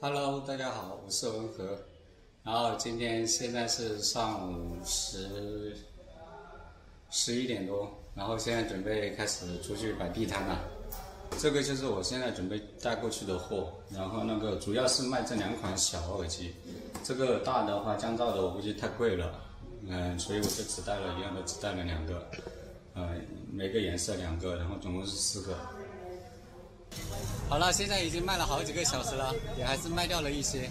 Hello，大家好，我是文和。然后今天现在是上午十十一点多，然后现在准备开始出去摆地摊了。这个就是我现在准备带过去的货，然后那个主要是卖这两款小耳机。这个大的话，降噪的我估计太贵了，嗯，所以我就只带了一样的，只带了两个，嗯，每个颜色两个，然后总共是四个。好了，现在已经卖了好几个小时了，也还是卖掉了一些，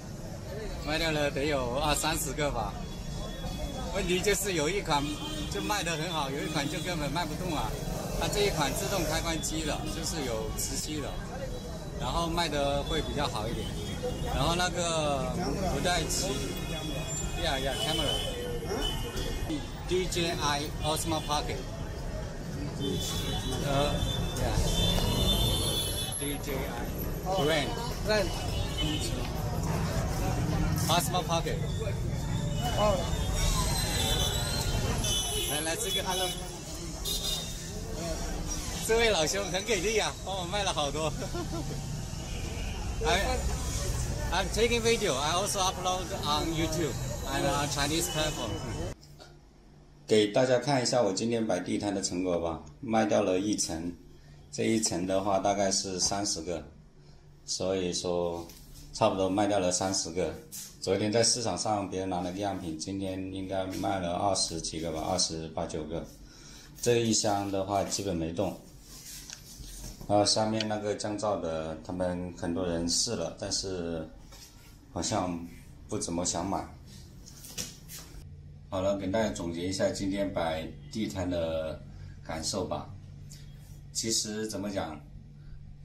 卖掉了得有二三十个吧。问题就是有一款就卖得很好，有一款就根本卖不动啊。它这一款自动开关机的，就是有磁吸的，然后卖的会比较好一点。然后那个不带磁，Yeah Yeah Camera，DJI Osmo Pocket，呃对。DJI Brand Brand Osmo Pocket。哦，来来，这个 Hello，这位老兄很给力啊，帮我卖了好多。I I'm taking video. I also upload on YouTube and on Chinese platform. 给大家看一下我今天摆地摊的成果吧，卖掉了一层。这一层的话大概是三十个，所以说差不多卖掉了三十个。昨天在市场上别人拿了个样品，今天应该卖了二十几个吧，二十八九个。这一箱的话基本没动。然后下面那个降噪的，他们很多人试了，但是好像不怎么想买。好了，给大家总结一下今天摆地摊的感受吧。其实怎么讲，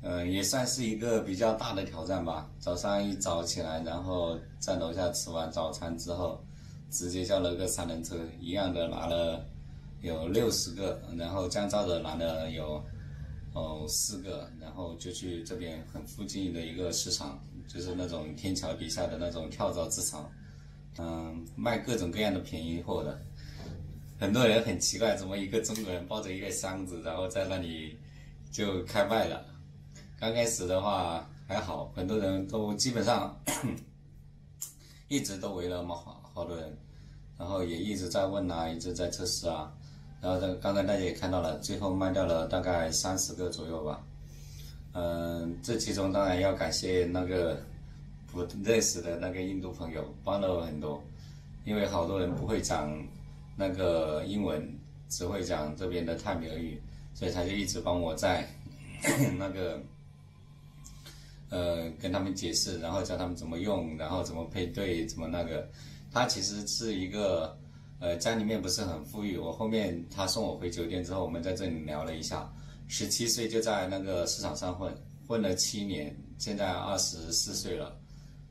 呃，也算是一个比较大的挑战吧。早上一早起来，然后在楼下吃完早餐之后，直接叫了个三轮车，一样的拿了有六十个，然后降噪的拿了有哦四个，然后就去这边很附近的一个市场，就是那种天桥底下的那种跳蚤市场，嗯，卖各种各样的便宜货的。很多人很奇怪，怎么一个中国人抱着一个箱子，然后在那里就开卖了。刚开始的话还好，很多人都基本上 一直都围了嘛，好好多人，然后也一直在问啊，一直在测试啊。然后这刚才大家也看到了，最后卖掉了大概三十个左右吧。嗯，这其中当然要感谢那个不认识的那个印度朋友，帮了我很多，因为好多人不会讲。那个英文只会讲这边的泰米尔语，所以他就一直帮我在 那个呃跟他们解释，然后教他们怎么用，然后怎么配对，怎么那个。他其实是一个呃家里面不是很富裕。我后面他送我回酒店之后，我们在这里聊了一下，十七岁就在那个市场上混，混了七年，现在二十四岁了，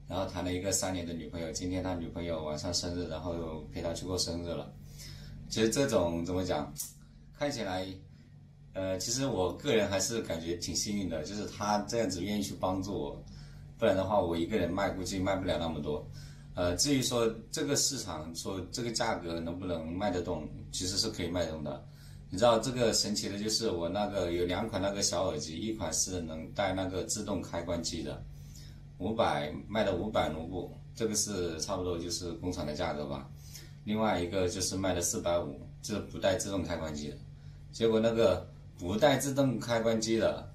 然后谈了一个三年的女朋友。今天他女朋友晚上生日，然后陪他去过生日了。其实这种怎么讲，看起来，呃，其实我个人还是感觉挺幸运的，就是他这样子愿意去帮助我，不然的话我一个人卖估计卖不了那么多。呃，至于说这个市场说这个价格能不能卖得动，其实是可以卖动的。你知道这个神奇的就是我那个有两款那个小耳机，一款是能带那个自动开关机的，五百卖的五百卢布，这个是差不多就是工厂的价格吧。另外一个就是卖的四百五，就是不带自动开关机的，结果那个不带自动开关机的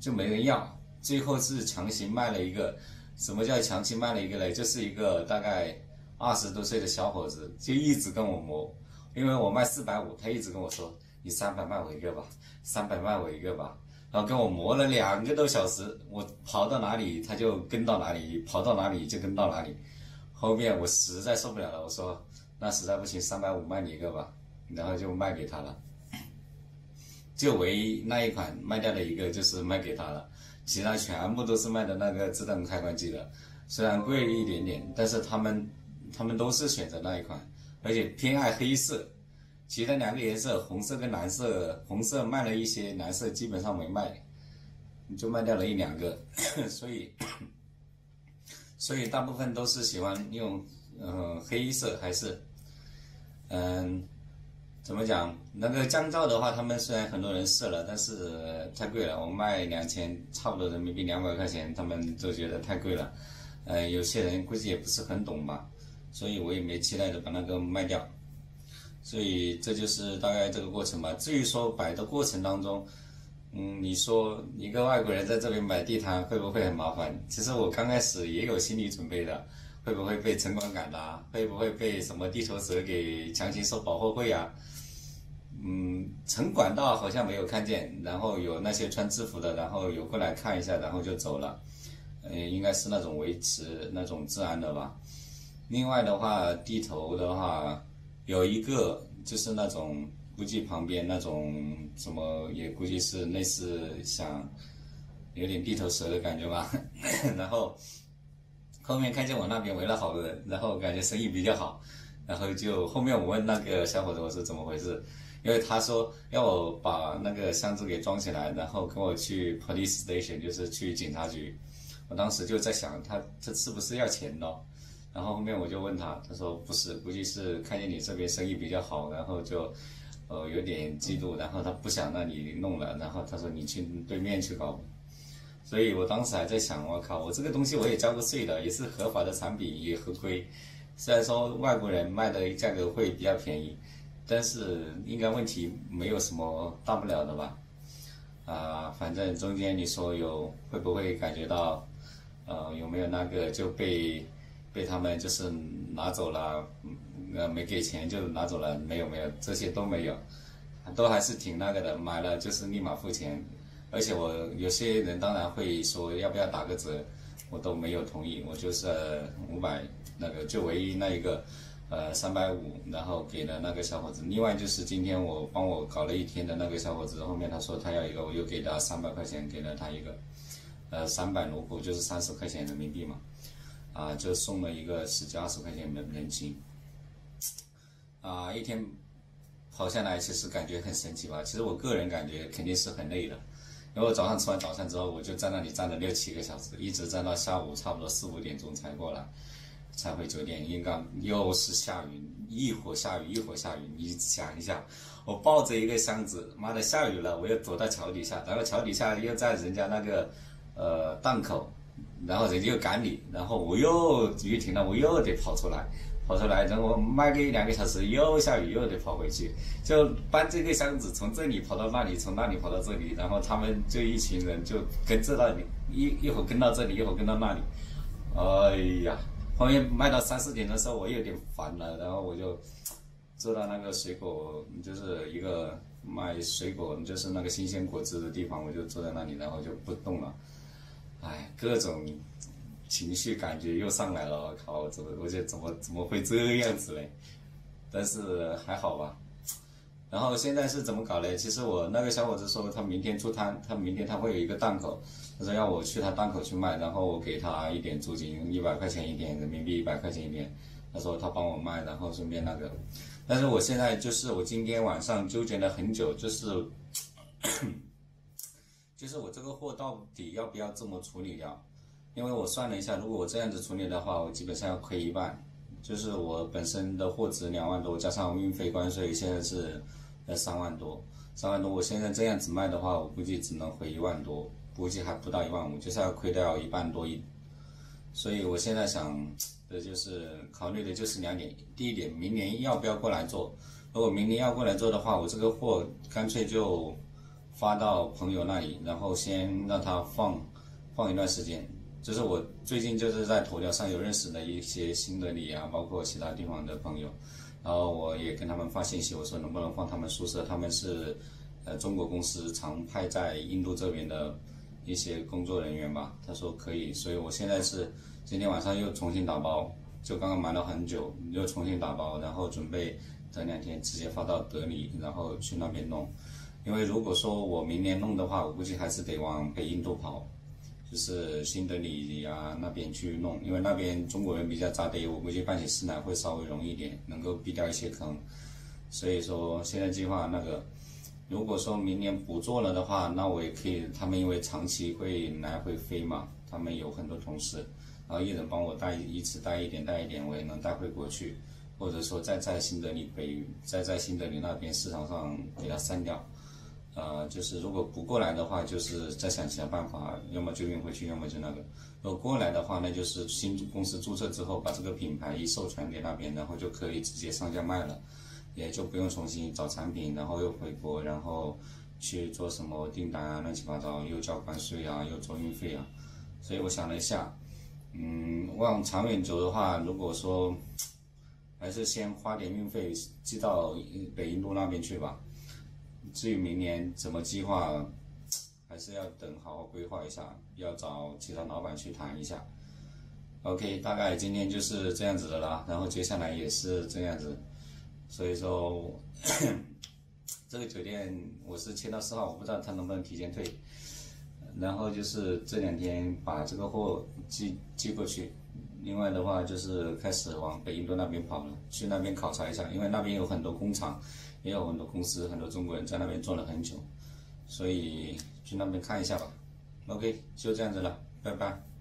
就没人要，最后是强行卖了一个。什么叫强行卖了一个嘞？就是一个大概二十多岁的小伙子，就一直跟我磨，因为我卖四百五，他一直跟我说你三百卖我一个吧，三百卖我一个吧，然后跟我磨了两个多小时，我跑到哪里他就跟到哪里，跑到哪里就跟到哪里，后面我实在受不了了，我说。那实在不行，三百五卖你一个吧，然后就卖给他了。就唯一那一款卖掉的一个就是卖给他了，其他全部都是卖的那个自动开关机的，虽然贵一点点，但是他们他们都是选择那一款，而且偏爱黑色，其他两个颜色红色跟蓝色，红色卖了一些，蓝色基本上没卖，就卖掉了一两个，所以所以大部分都是喜欢用。嗯，黑色还是，嗯，怎么讲？那个降噪的话，他们虽然很多人试了，但是太贵了。我卖两千，差不多人民币两百块钱，他们都觉得太贵了。呃，有些人估计也不是很懂吧，所以我也没期待着把那个卖掉。所以这就是大概这个过程吧。至于说摆的过程当中，嗯，你说一个外国人在这边摆地摊会不会很麻烦？其实我刚开始也有心理准备的，会不会被城管赶啦？会不会被什么地头蛇给强行收保护费啊？嗯，城管倒好像没有看见，然后有那些穿制服的，然后有过来看一下，然后就走了。嗯，应该是那种维持那种治安的吧。另外的话，地头的话。有一个就是那种估计旁边那种什么也估计是类似像有点地头蛇的感觉吧，然后后面看见我那边围了好多人，然后感觉生意比较好，然后就后面我问那个小伙子我说怎么回事，因为他说要我把那个箱子给装起来，然后跟我去 police station 就是去警察局，我当时就在想他这是不是要钱呢？然后后面我就问他，他说不是，估计是看见你这边生意比较好，然后就，呃，有点嫉妒，然后他不想让你弄了，然后他说你去对面去搞。所以我当时还在想，我靠，我这个东西我也交过税的，也是合法的产品，也合规。虽然说外国人卖的价格会比较便宜，但是应该问题没有什么大不了的吧？啊，反正中间你说有会不会感觉到，呃，有没有那个就被。被他们就是拿走了，呃，没给钱就拿走了，没有没有，这些都没有，都还是挺那个的，买了就是立马付钱，而且我有些人当然会说要不要打个折，我都没有同意，我就是五百那个就唯一那一个，呃，三百五，然后给了那个小伙子，另外就是今天我帮我搞了一天的那个小伙子，后面他说他要一个，我又给他三百块钱，给了他一个，呃，三百卢布就是三十块钱人民币嘛。啊，就送了一个十几二十块钱的人情，啊，一天跑下来，其实感觉很神奇吧？其实我个人感觉肯定是很累的，然后早上吃完早餐之后，我就在那里站了六七个小时，一直站到下午差不多四五点钟才过来，才回酒店。应该又是下雨，一会儿下雨一会儿下雨，你想一下，我抱着一个箱子，妈的下雨了，我又躲到桥底下，然后桥底下又在人家那个呃档口。然后人家又赶你，然后我又雨停了，我又得跑出来，跑出来，然后我卖个一两个小时，又下雨，又得跑回去，就搬这个箱子从这里跑到那里，从那里跑到这里，然后他们就一群人就跟着那里，一一会儿跟到这里，一会儿跟到那里，哎呀，后面卖到三四点的时候，我有点烦了，然后我就坐到那个水果，就是一个卖水果，就是那个新鲜果汁的地方，我就坐在那里，然后就不动了。哎，各种情绪感觉又上来了，我靠，怎么，我觉得怎么怎么会这样子嘞？但是还好吧。然后现在是怎么搞嘞？其实我那个小伙子说他明天出摊，他明天他会有一个档口，他说要我去他档口去卖，然后我给他一点租金，一百块钱一点人民币，一百块钱一点。他说他帮我卖，然后顺便那个。但是我现在就是我今天晚上纠结了很久，就是。就是我这个货到底要不要这么处理掉？因为我算了一下，如果我这样子处理的话，我基本上要亏一半。就是我本身的货值两万多，加上运费关税，现在是呃三万多，三万多。我现在这样子卖的话，我估计只能回一万多，估计还不到一万五，就是要亏掉一半多一。所以我现在想的就是考虑的就是两点：第一点，明年要不要过来做？如果明年要过来做的话，我这个货干脆就。发到朋友那里，然后先让他放放一段时间。就是我最近就是在头条上有认识的一些新德里啊，包括其他地方的朋友，然后我也跟他们发信息，我说能不能放他们宿舍？他们是呃中国公司常派在印度这边的一些工作人员吧。他说可以，所以我现在是今天晚上又重新打包，就刚刚买了很久，又重新打包，然后准备等两天直接发到德里，然后去那边弄。因为如果说我明年弄的话，我估计还是得往北印度跑，就是新德里啊那边去弄，因为那边中国人比较扎堆，我估计办起事来会稍微容易一点，能够避掉一些坑。所以说现在计划那个，如果说明年不做了的话，那我也可以，他们因为长期会来回飞嘛，他们有很多同事，然后一人帮我带一次带一点带一点，我也能带回国去，或者说再在新德里北，再在新德里那边市场上给它删掉。呃，就是如果不过来的话，就是再想其他办法，要么就运回去，要么就那个。如果过来的话，那就是新公司注册之后，把这个品牌一授权给那边，然后就可以直接上架卖了，也就不用重新找产品，然后又回国，然后去做什么订单啊，乱七八糟，又交关税啊，又做运费啊。所以我想了一下，嗯，往长远走的话，如果说 还是先花点运费寄到北印度那边去吧。至于明年怎么计划，还是要等好好规划一下，要找其他老板去谈一下。OK，大概今天就是这样子的啦，然后接下来也是这样子，所以说 这个酒店我是签到四号，我不知道他能不能提前退。然后就是这两天把这个货寄寄过去，另外的话就是开始往北印度那边跑了，去那边考察一下，因为那边有很多工厂。也有很多公司，很多中国人在那边做了很久，所以去那边看一下吧。OK，就这样子了，拜拜。